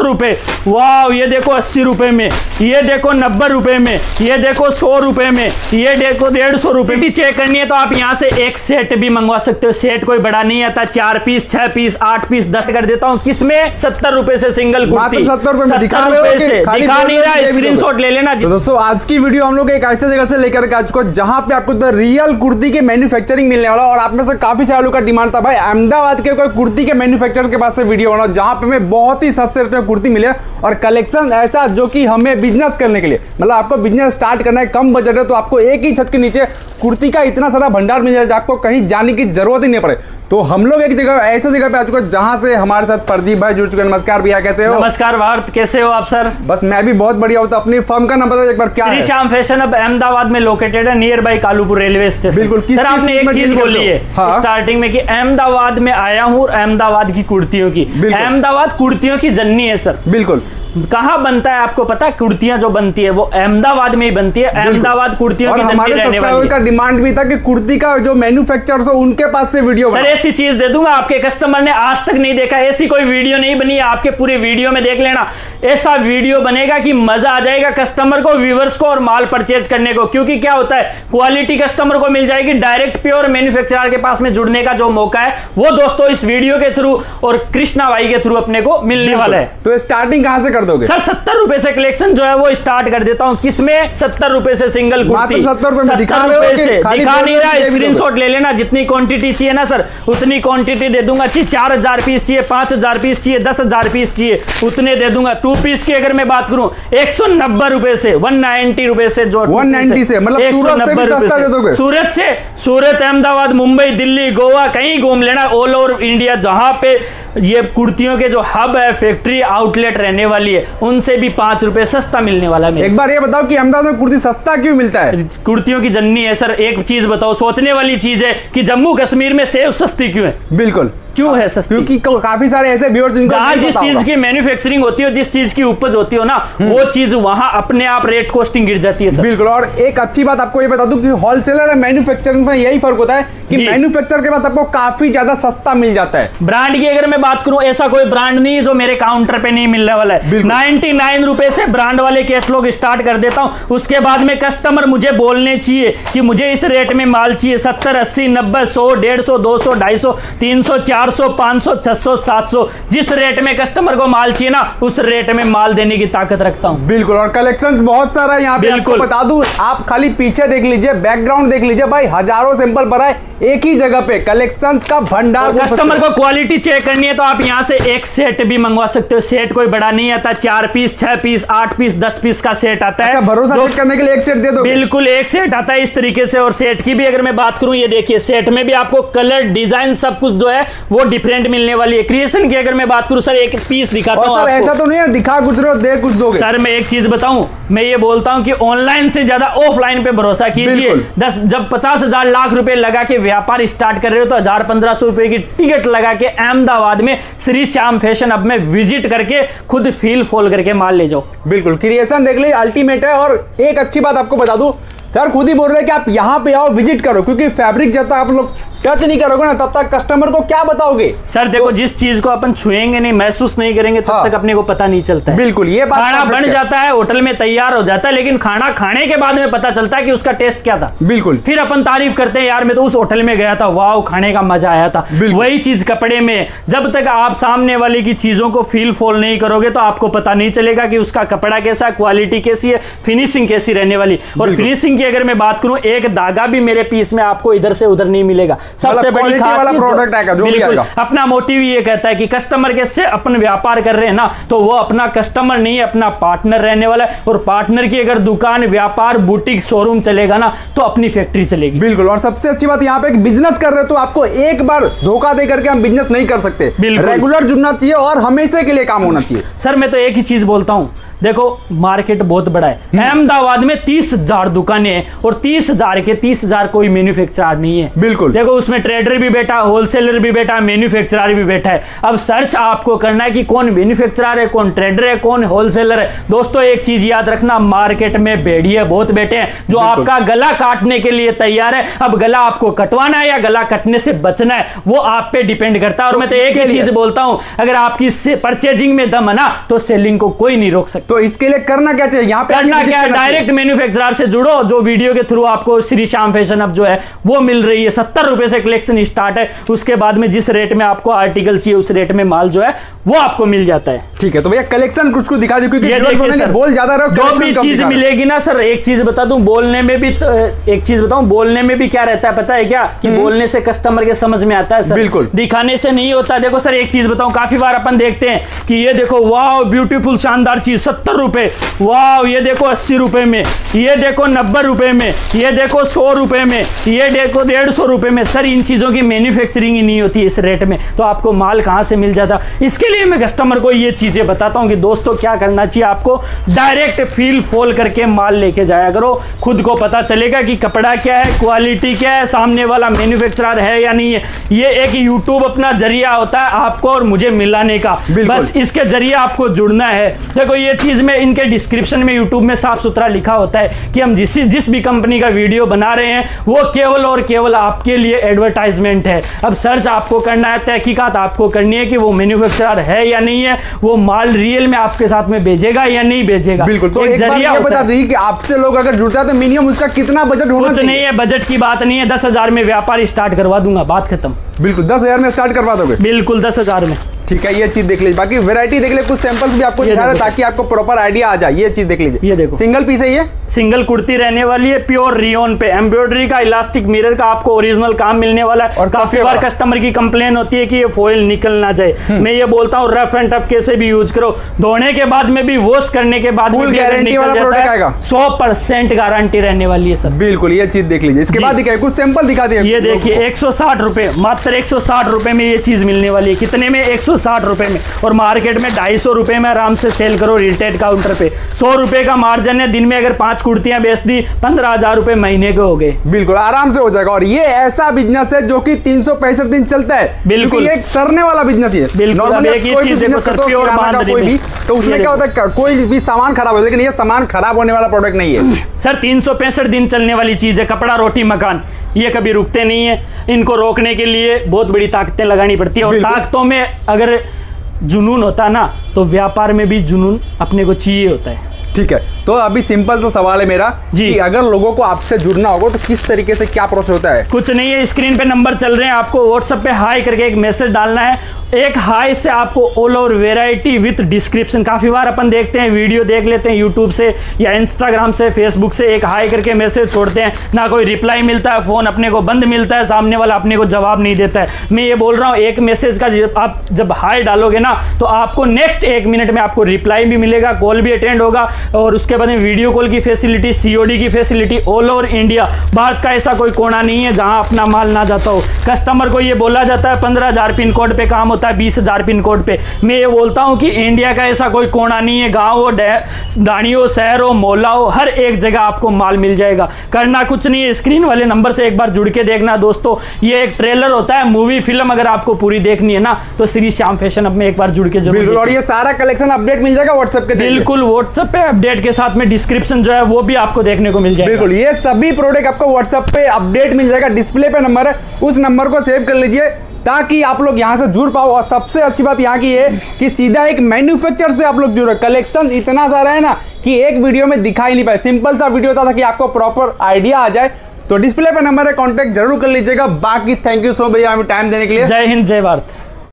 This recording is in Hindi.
सत्तर रुपए। वाह ये देखो अस्सी रुपए में ये देखो नब्बे रुपए में ये देखो सौ रुपए में ये देखो डेढ़ सौ रुपए। की चेक करनी है तो आप यहाँ से एक सेट भी मंगवा सकते हो। सेट कोई बड़ा नहीं आता चार पीस छह पीस आठ पीस दस कर देता हूँ। किसमें? सत्तर रुपए से सिंगल कुर्ती। 70 रुपए में दिखा सत्तर हो रुपए कि खाली दिखा नहीं रहा कि स्क्रीन शॉट ले लेना तो दोस्तों आज की वीडियो हम लोग एक ऐसे जगह से लेकर के आ चुके हैं जहाँ पे आपको रियल कुर्ती के मैन्युफैक्चरिंग मिलने वाला और आप में से काफ़ी सारे लोग का डिमांड था। भाई अहमदाबाद के कोई कुर्ती के मैन्युफैक्चरर के पास से वीडियो बना जहाँ पे हमें बहुत ही सस्ते रेट में कुर्ती मिले और कलेक्शन ऐसा जो कि हमें बिज़नेस करने के लिए। मतलब आपको बिज़नेस स्टार्ट करना है, कम बजट है तो आपको एक ही छत के नीचे कुर्ती का इतना सारा भंडार मिल जाए आपको कहीं जाने की ज़रूरत ही नहीं पड़े। तो हम लोग एक जगह ऐसे जगह पे आ चुके हैं जहाँ से हमारे साथ प्रदीप भाई जुड़ चुके हैं। नमस्कार भैया कैसे हो? नमस्कार भारत कैसे हो आप सर? बस मैं भी बहुत बढ़िया हूँ तो अपनी फर्म का नाम बताओ एक बार क्या श्री है? श्याम फ़ैशन अब अहमदाबाद में लोकेटेड है near by Kalupur railway station बिल्कुल, किस- सर आपने एक चीज़ बोली है हाँ। स्टार्टिंग में कि अहमदाबाद में आया हूँ अहमदाबाद की कुर्तियों की। अहमदाबाद कुर्तियों की जन्नी है सर। बिल्कुल। कहाँ बनता है आपको पता है? कुर्तियाँ जो बनती है वो अहमदाबाद में ही बनती है। अहमदाबाद कुर्तियों की हमारे रहने सब्सक्राइबर वाली का डिमांड भी था कि कुर्ती का जो मैन्युफैक्चरर्स हो उनके पास से वीडियो सर ऐसी चीज़ दे दूँगा आपके कस्टमर ने आज तक नहीं देखा। ऐसी कोई वीडियो नहीं बनी है आपके पूरे वीडियो में देख लेना। ऐसा वीडियो बनेगा कि मज़ा आ जाएगा कस्टमर को व्यूवर्स को और माल परचेज करने को। क्योंकि क्या होता है क्वालिटी कस्टमर को मिल जाएगी डायरेक्ट प्योर मैन्युफैक्चरर के पास में जुड़ने का जो मौका है वो दोस्तों इस वीडियो के थ्रू और कृष्णा भाई के थ्रू अपने को मिलने वाला है। तो स्टार्टिंग कहाँ से कर दोगे? सर सत्तर रुपए से कलेक्शन जो है वो स्टार्ट कर देता हूँ। किसमें? सत्तर रुपए से सिंगल कुर्ती। 70 रुपए में दिखा 70 रहे हो रुपए कि से। खाली दिखा नहीं रहा स्क्रीन ले लेना जितनी क्वांटिटी चाहिए ना सर उतनी क्वांटिटी दे दूँगा। चार हज़ार पीस चाहिए पाँच हज़ार पीस चाहिए दस हज़ार पीस चाहिए उतने दे दूँगा। टू पीस की अगर मैं बात करूँ एक सौ नब्बे रुपए से वन नाइनटी रुपए से जो 190 से, मतलब सूरत से भी 190 सस्ता रुपए दे सूरत से सूरत अहमदाबाद मुंबई दिल्ली गोवा कहीं घूम लेना ऑल ओवर इंडिया जहाँ पे ये कुर्तियों के जो हब है फैक्ट्री आउटलेट रहने वाली है उनसे भी पाँच रुपए सस्ता मिलने वाला है एक बार ये बताओ कि अहमदाबाद में कुर्ती सस्ता क्यों मिलता है? कुर्तियों की जन्नी है सर एक चीज़ बताओ सोचने वाली चीज़ है कि जम्मू कश्मीर में सेब सस्ती क्यों है? बिल्कुल। क्यों है सस्ती? क्योंकि काफ़ी सारे ऐसे व्यूअर्स जिनको जिस चीज़ की मैन्युफैक्चरिंग होती हो जिस चीज़ की उपज होती हो ना वो चीज़ वहाँ अपने आप रेट कॉस्टिंग गिर जाती है बिल्कुल और एक अच्छी बात आपको ये बता दूँ कि होलसेलर और मैन्युफैक्चरिंग में यही फ़र्क होता है कि। मैन्युफैक्चर के बाद आपको काफ़ी ज़्यादा सस्ता मिल जाता है। ब्रांड की अगर मैं बात करूँ ऐसा कोई ब्रांड नहीं जो मेरे काउंटर पे नहीं मिलने वाला है। नाइनटी नाइन रुपए से ब्रांड वाले कैटलॉग स्टार्ट कर देता हूँ। उसके बाद में कस्टमर मुझे बोलने चाहिए कि मुझे इस रेट में माल चाहिए सत्तर अस्सी नब्बे सौ डेढ़ सौ दो सौ ढाई सौ तीन सौ चार सौ पाँच सौ छह सौ सात सौ जिस रेट में कस्टमर को माल चाहिए ना उस रेट में माल देने की ताकत रखता हूँ। बिल्कुल और कलेक्शन बहुत सारा है यहाँ पे बिल्कुल। बता दूँ आप खाली पीछे देख लीजिए बैकग्राउंड देख लीजिए भाई हज़ारों सैंपल भरा है एक ही जगह पे कलेक्शन का भंडार कस्टमर को क्वालिटी चेक करनी है तो आप यहाँ से एक सेट भी मंगवा सकते हो। सेट कोई बड़ा नहीं आता चार पीस छह पीस आठ पीस दस पीस का सेट आता अच्छा है भरोसा चेक करने के लिए एक सेट दे दो बिल्कुल एक सेट आता है इस तरीके से और सेट की भी अगर मैं बात करूँ ये देखिए सेट में भी आपको कलर डिज़ाइन सब कुछ जो है वो डिफरेंट मिलने वाली है। क्रिएशन की अगर मैं बात करूँ सर एक पीस दिखाता हूँ ऐसा तो नहीं है दिखा कुछ रहे दे कुछ दोगे। सर मैं एक चीज़ बताऊँ मैं ये बोलता हूँ कि ऑनलाइन से ज़्यादा ऑफलाइन पे भरोसा कीजिए। दस जब पचास हज़ार लाख रुपए लगा के व्यापार स्टार्ट कर रहे हो तो हज़ार पंद्रह सौ रुपए की टिकट लगा के अहमदाबाद में श्री श्याम फ़ैशन अब में विज़िट करके खुद फील फोल करके माल ले जाओ। बिल्कुल क्रिएशन देख लीजिए अल्टीमेट है। और एक अच्छी बात आपको बता दूँ सर खुद ही बोल रहे हैं कि आप यहाँ पे आओ विज़िट करो क्योंकि फैब्रिक जब तक आप लोग टच नहीं करोगे ना तब तक कस्टमर को क्या बताओगे? सर देखो तो, जिस चीज़ को अपन छुएँगे नहीं महसूस नहीं करेंगे तब हाँ। तक अपने को पता नहीं चलता है। बिल्कुल ये बात खाना बन जाता है होटल में तैयार हो जाता है लेकिन खाना खाने के बाद में पता चलता है कि उसका टेस्ट क्या था। बिल्कुल। फिर अपन तारीफ़ करते हैं यार मैं तो उस होटल में गया था वाह खाने का मज़ा आया था। वही चीज़ कपड़े में जब तक आप सामने वाले की चीज़ों को फील फोल नहीं करोगे तो आपको पता नहीं चलेगा कि उसका कपड़ा कैसा क्वालिटी कैसी है फिनिशिंग कैसी रहने वाली। और फिनिशिंग की अगर मैं बात करूँ एक धागा भी मेरे पीस में आपको इधर से उधर नहीं मिलेगा। सबसे मतलब बड़ी quality वाला product आएगा, जो भी बिल्कुल, आएगा। अपना मोटिव ये कहता है कि कस्टमर के से अपन व्यापार कर रहे हैं ना तो वो अपना कस्टमर नहीं है अपना पार्टनर रहने वाला है। और पार्टनर की अगर दुकान व्यापार बुटीक शोरूम चलेगा ना तो अपनी फैक्ट्री चलेगी। बिल्कुल और सबसे अच्छी बात यहाँ पे बिज़नेस कर रहे हो तो आपको एक बार धोखा दे करके हम बिज़नेस नहीं कर सकते। रेगुलर जुड़ना चाहिए और हमेशा के लिए काम होना चाहिए। सर मैं तो एक ही चीज़ बोलता हूँ देखो मार्केट बहुत बड़ा है। हम्म। अहमदाबाद में तीस हज़ार दुकानें हैं और तीस हज़ार के तीस हज़ार कोई मैन्युफैक्चरर नहीं है। बिल्कुल। देखो उसमें ट्रेडर भी बैठा होलसेलर भी बैठा मैन्युफैक्चरर भी बैठा है। अब सर्च आपको करना है कि कौन मैन्युफैक्चरर है कौन ट्रेडर है कौन होलसेलर है। दोस्तों एक चीज़ याद रखना मार्केट में भेड़िए बहुत बैठे हैं जो आपका गला काटने के लिए तैयार है। अब गला आपको कटवाना है या गला कटने से बचना है वो आप पे डिपेंड करता है। और मैं तो एक ही चीज़ बोलता हूँ अगर आपकी परचेजिंग में दम है ना तो सेलिंग को कोई नहीं रोक सकता। तो इसके लिए करना क्या चाहिए? यहाँ पे करना क्या है? डायरेक्ट मैन्युफैक्चरर से जुड़ो जो वीडियो के थ्रू आपको श्री श्याम फ़ैशन अब जो है वो मिल रही है। सत्तर रुपए से कलेक्शन स्टार्ट है। उसके बाद में जिस रेट में आपको आर्टिकल चाहिए उस रेट में माल जो है वो आपको मिल जाता है। ठीक है तो भैया कलेक्शन कुछ को दिखा दी क्योंकि बोल ज़्यादा रहो जो भी चीज़। मिलेगी ना सर एक चीज़ बता दू बोलने में भी तो, एक चीज़ बताऊँ बोलने में भी क्या रहता है पता है क्या? कि बोलने से कस्टमर के समझ में आता है सर हम्म। बिल्कुल। दिखाने से नहीं होता। देखो सर एक चीज़ बताऊँ काफ़ी बार अपन देखते हैं कि ये देखो वाह ब्यूटीफुल शानदार चीज़ सत्तर रुपए। वाह ये देखो अस्सी रुपए में ये देखो नब्बे रुपए में ये देखो सौ रुपए में ये देखो डेढ़ सौ रुपए में। सर इन चीज़ों की मैन्युफैक्चरिंग ही नहीं होती इस रेट में। तो आपको माल कहाँ से मिल जाता? इसके लिए मैं कस्टमर को ये चीज़ें बताता हूँ कि दोस्तों क्या करना चाहिए आपको? डायरेक्ट फील फोल करके माल लेके जाया करो। खुद को पता चलेगा कि कपड़ा क्या है क्वालिटी क्या है सामने वाला मैन्युफैक्चरर है या नहीं है। ये एक यूट्यूब अपना ज़रिया होता है आपको और मुझे मिलाने का। बस इसके ज़रिए आपको जुड़ना है। देखो ये चीज़ में इनके डिस्क्रिप्शन में यूट्यूब में साफ़ सुथरा लिखा होता है कि हम जिस जिस भी कंपनी का वीडियो बना रहे हैं वो केवल और केवल आपके लिए एडवर्टाइजमेंट है। अब सर्च आपको करना है तहकीकात आपको करनी है कि वो मैन्युफैक्चरर है या नहीं है वो माल रियल में आपके साथ में भेजेगा या नहीं भेजेगा बिल्कुल तो एक ज़रिया ये बता दी कि आपसे लोग अगर जुड़ता है तो मिनिमम उसका कितना बजट होना कुछ चाहिए? नहीं है बजट की बात नहीं है दस हज़ार में व्यापार स्टार्ट करवा दूँगा बात खत्म। बिल्कुल दस हज़ार में स्टार्ट करवा दोगे? बिल्कुल दस हज़ार में। ठीक है ये चीज़ देख लीजिए। बाकी वैरायटी देख लीजिए कुछ सैंपल्स भी आपको दिखा रहे ताकि आपको प्रॉपर आइडिया आ जाए। ये चीज़ देख लीजिए। ये देखो। सिंगल पीस है ये? सिंगल कुर्ती रहने वाली है प्योर रियोन पे। एम्ब्रॉयडरी का इलास्टिक मिरर का आपको ओरिजिनल काम मिलने वाला है। और काफ़ी बार कस्टमर की कंप्लेन होती है कि ये फॉइल निकल ना जाए। हम्म। मैं ये बोलता हूँ रफ एंड टफ कैसे भी यूज़ करो। धोने के बाद में भी वॉश करने के बाद है, आएगा। 100% गारंटी रहने वाली है सर। बिल्कुल ये चीज़ देख लीजिए। इसके बाद दिखाइए कुछ सैंपल दिखा दिए। ये देखिए 160 रुपए मात्र 160 रुपए में ये चीज़ मिलने वाली है। कितने में? 160 रुपए में। और मार्केट में ढाई सौ रुपए में आराम से सेल करो रिटेल काउंटर पे। 100 रुपए का मार्जिन है दिन में अगर पाँच कुर्तियाँ बेच दी पंद्रह हज़ार रुपए महीने के हो गए। बिल्कुल आराम से हो जाएगा। और ये ऐसा बिज़नेस है जो कि तीन सौ पैंसठ दिन चलता है। बिल्कुल। एक सरने वाला बिज़नेस है बिल्कुल, तो उसमें क्या होता है कोई भी सामान खराब हो लेकिन ये सामान खराब होने वाला प्रोडक्ट नहीं है। सर तीन दिन चलने वाली चीज़ है कपड़ा रोटी मकान। ये कभी रुकते नहीं है। इनको रोकने के लिए बहुत बड़ी ताकतें लगानी पड़ती है। और ताकतों में अगर जुनून होता ना तो व्यापार में भी जुनून अपने को चाहिए होता है ठीक है तो अभी सिंपल सा सवाल है मेरा जी। कि अगर लोगों को आपसे जुड़ना होगा तो किस तरीके से क्या प्रोसेस होता है कुछ नहीं है स्क्रीन पे नंबर चल रहे हैं आपको व्हाट्सएप पे हाई करके एक मैसेज डालना है एक हाई से आपको all over variety with description काफ़ी बार अपन देखते हैं वीडियो देख लेते हैं यूट्यूब से या इंस्टाग्राम से फेसबुक से एक हाई करके मैसेज छोड़ते हैं। ना कोई रिप्लाई मिलता है फ़ोन अपने को बंद मिलता है, सामने वाला अपने को जवाब नहीं देता है। मैं ये बोल रहा हूँ, एक मैसेज का जब आप जब हाई डालोगे ना तो आपको नेक्स्ट एक मिनट में आपको रिप्लाई भी मिलेगा कॉल भी अटेंड होगा और उसके बाद में वीडियो कॉल की फैसिलिटी सीओडी की facility all over India Bharat का ऐसा कोई कोना नहीं है जहाँ अपना माल ना जाता हो। कस्टमर को ये बोला जाता है, पंद्रह पिन कोड पर काम होता है बीस हज़ार पिन कोड पे। मैं ये बोलता हूँ कि इंडिया का ऐसा कोई कोना नहीं है गाँव हो दानी हो शहर हो मोहल्ला हो हर एक जगह आपको माल मिल जाएगा। करना कुछ नहीं है स्क्रीन वाले नंबर से एक बार जुड़ के देखना दोस्तों। ये एक ट्रेलर होता है मूवी फ़िल्म अगर आपको पूरी देखनी है ना तो श्री श्याम फ़ैशन अब में एक बार जुड़ के ज़रूर और ये सारा कलेक्शन अपडेट मिल जाएगा व्हाट्सएप के बिल्कुल व्हाट्सएप पे अपडेट के साथ में डिस्क्रिप्शन जो है वो भी आपको देखने को मिल जाएगा। बिल्कुल ये सभी प्रोडक्ट आपको व्हाट्सएप पे अपडेट मिल जाएगा डिस्प्ले पे नंबर है उस नंबर को सेव कर लीजिए। ताकि आप लोग यहाँ से जुड़ पाओ। और सबसे अच्छी बात यहाँ की है कि सीधा एक मैन्युफैक्चर से आप लोग जुड़ो। कलेक्शन इतना सारा है ना कि एक वीडियो में दिखाई नहीं पाए। सिंपल सा वीडियो था ताकि आपको प्रॉपर आइडिया आ जाए। तो डिस्प्ले पर नंबर है कॉन्टेक्ट ज़रूर कर लीजिएगा। बाकी थैंक यू सो भैया हमें टाइम देने के लिए। जय हिंद, जय भारत।